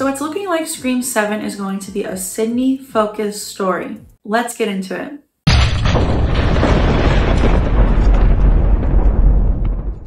So it's looking like Scream 7 is going to be a Sidney-focused story. Let's get into it.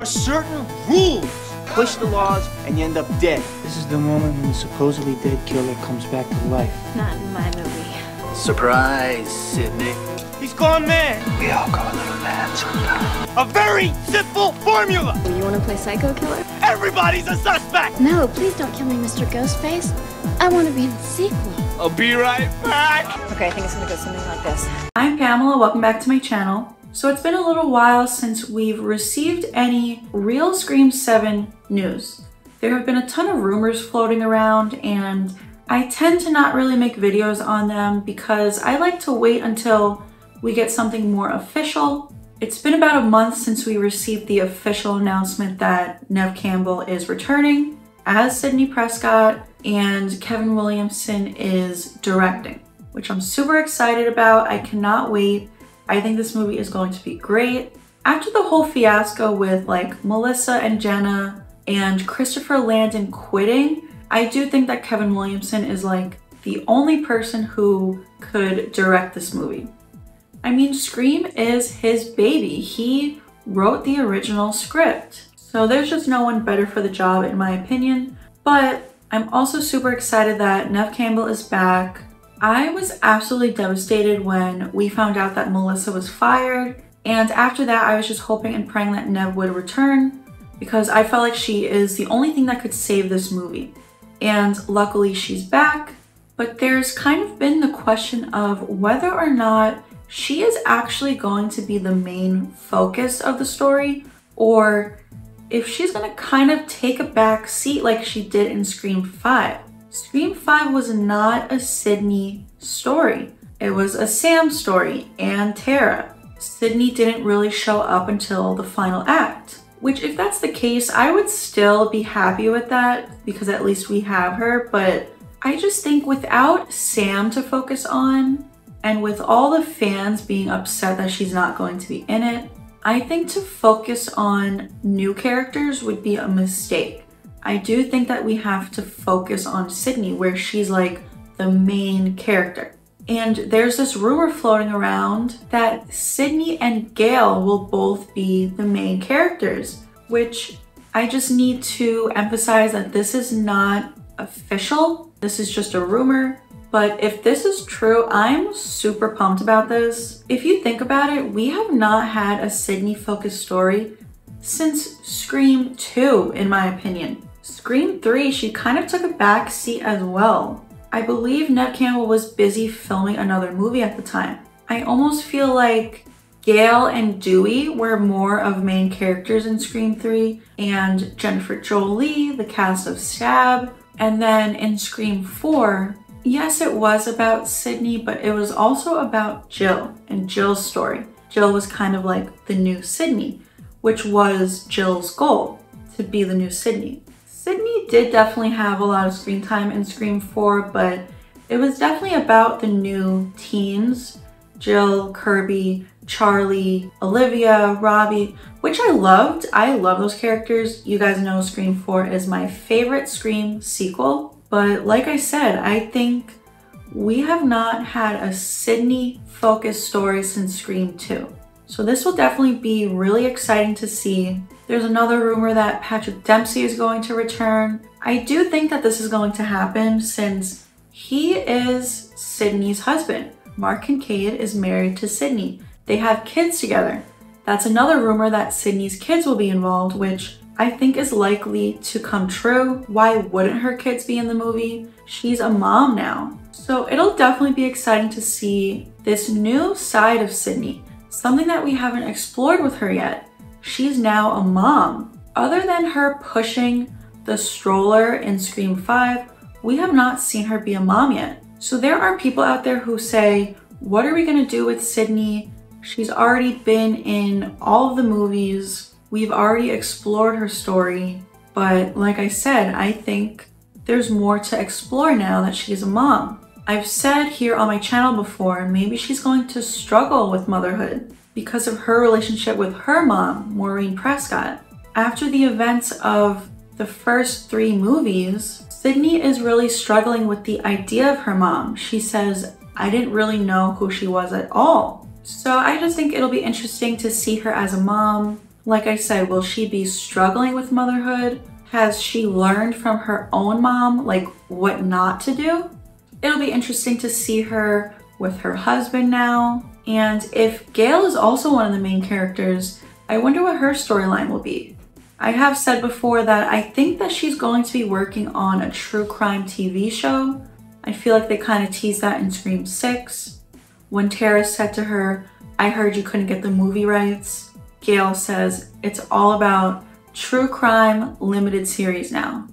certain rules. Push the laws and you end up dead. This is the moment when the supposedly dead killer comes back to life. Not in my movie. Surprise, Sidney. He's gone mad. We all go a little mad sometimes. A very simple formula. You want to play psycho killer? Everybody's a suspect. No, please don't kill me, Mr. Ghostface. I want to be in the sequel. I'll be right back. Okay, I think it's gonna go something like this. I'm Pamela, welcome back to my channel. So it's been a little while since we've received any real Scream 7 news. There have been a ton of rumors floating around and I tend to not really make videos on them because I like to wait until we get something more official. It's been about a month since we received the official announcement that Neve Campbell is returning as Sidney Prescott and Kevin Williamson is directing, which I'm super excited about. I cannot wait. I think this movie is going to be great. After the whole fiasco with like Melissa and Jenna and Christopher Landon quitting, I do think that Kevin Williamson is like the only person who could direct this movie. I mean, Scream is his baby. He wrote the original script. So there's just no one better for the job in my opinion. But I'm also super excited that Neve Campbell is back. I was absolutely devastated when we found out that Melissa was fired. And after that, I was just hoping and praying that Neve would return because I felt like she is the only thing that could save this movie. And luckily she's back, but there's kind of been the question of whether or not she is actually going to be the main focus of the story or if she's gonna kind of take a back seat like she did in Scream 5. Scream 5 was not a Sidney story. It was a Sam story and Tara. Sidney didn't really show up until the final act. Which if that's the case, I would still be happy with that because at least we have her, but I just think without Sam to focus on and with all the fans being upset that she's not going to be in it, I think to focus on new characters would be a mistake. I do think that we have to focus on Sidney, where she's like the main character. And there's this rumor floating around that Sidney and Gale will both be the main characters, which I just need to emphasize that this is not official. This is just a rumor. But if this is true, I'm super pumped about this. If you think about it, we have not had a Sidney focused story since Scream 2, in my opinion. Scream 3, she kind of took a back seat as well. I believe Neve Campbell was busy filming another movie at the time. I almost feel like Gale and Dewey were more of main characters in Scream 3, and Jennifer Jolie, the cast of Stab. And then in Scream 4, yes, it was about Sidney, but it was also about Jill and Jill's story. Jill was kind of like the new Sidney, which was Jill's goal to be the new Sidney. Sidney did definitely have a lot of screen time in Scream 4, but it was definitely about the new teens Jill, Kirby, Charlie, Olivia, Robbie, which I loved. I love those characters. You guys know Scream 4 is my favorite Scream sequel. But like I said, I think we have not had a Sidney focused story since Scream 2. So this will definitely be really exciting to see. There's another rumor that Patrick Dempsey is going to return. I do think that this is going to happen since he is Sidney's husband. Mark Kincaid is married to Sidney. They have kids together. That's another rumor that Sidney's kids will be involved, which I think is likely to come true. Why wouldn't her kids be in the movie? She's a mom now. So it'll definitely be exciting to see this new side of Sidney, something that we haven't explored with her yet. She's now a mom. Other than her pushing the stroller in Scream 5, we have not seen her be a mom yet. So there are people out there who say, what are we gonna do with Sidney? She's already been in all of the movies. We've already explored her story. But like I said, I think there's more to explore now that she's a mom. I've said here on my channel before, maybe she's going to struggle with motherhood because of her relationship with her mom, Maureen Prescott. After the events of the first three movies, Sidney is really struggling with the idea of her mom. She says, I didn't really know who she was at all. So I just think it'll be interesting to see her as a mom. Like I said, will she be struggling with motherhood? Has she learned from her own mom, like what not to do? It'll be interesting to see her with her husband now. And if Gale is also one of the main characters, I wonder what her storyline will be. I have said before that I think that she's going to be working on a true crime TV show. I feel like they kind of teased that in Scream 6. When Tara said to her, I heard you couldn't get the movie rights, Gale says it's all about true crime limited series now.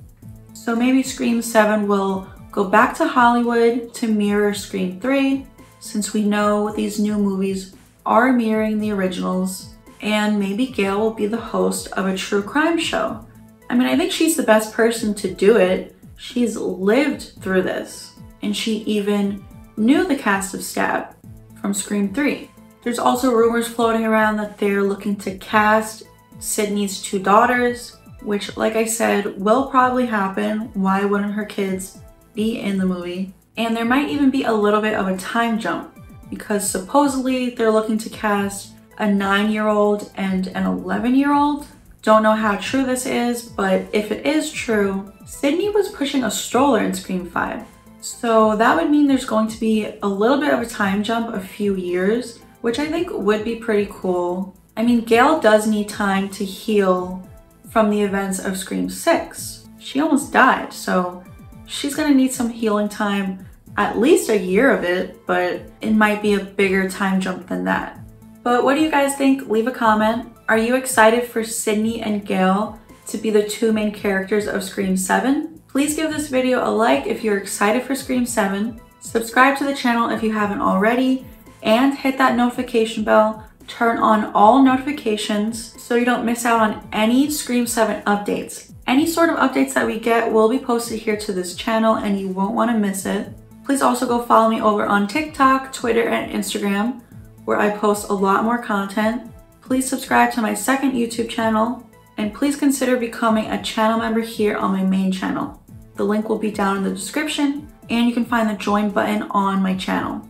So maybe Scream 7 will go back to Hollywood to mirror Scream 3 since we know these new movies are mirroring the originals, and maybe Gale will be the host of a true crime show. I mean, I think she's the best person to do it. She's lived through this, and she even knew the cast of Stab from Scream 3. There's also rumors floating around that they're looking to cast Sidney's two daughters, which, like I said, will probably happen. Why wouldn't her kids be in the movie? And there might even be a little bit of a time jump because supposedly they're looking to cast a nine year old and an 11 year old. Don't know how true this is, but if it is true, Sidney was pushing a stroller in Scream 5. So that would mean there's going to be a little bit of a time jump, a few years, which I think would be pretty cool. I mean, Gale does need time to heal from the events of Scream 6. She almost died, so she's gonna need some healing time at least a year of it, but it might be a bigger time jump than that. But what do you guys think? Leave a comment. Are you excited for Sidney and Gale to be the two main characters of Scream 7? Please give this video a like if you're excited for Scream 7, subscribe to the channel if you haven't already, and hit that notification bell. Turn on all notifications so you don't miss out on any Scream 7 updates. Any sort of updates that we get will be posted here to this channel and you won't want to miss it. Please also go follow me over on TikTok, Twitter, and Instagram, where I post a lot more content. Please subscribe to my second YouTube channel, and please consider becoming a channel member here on my main channel. The link will be down in the description, and you can find the join button on my channel.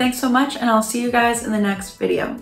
Thanks so much, and I'll see you guys in the next video.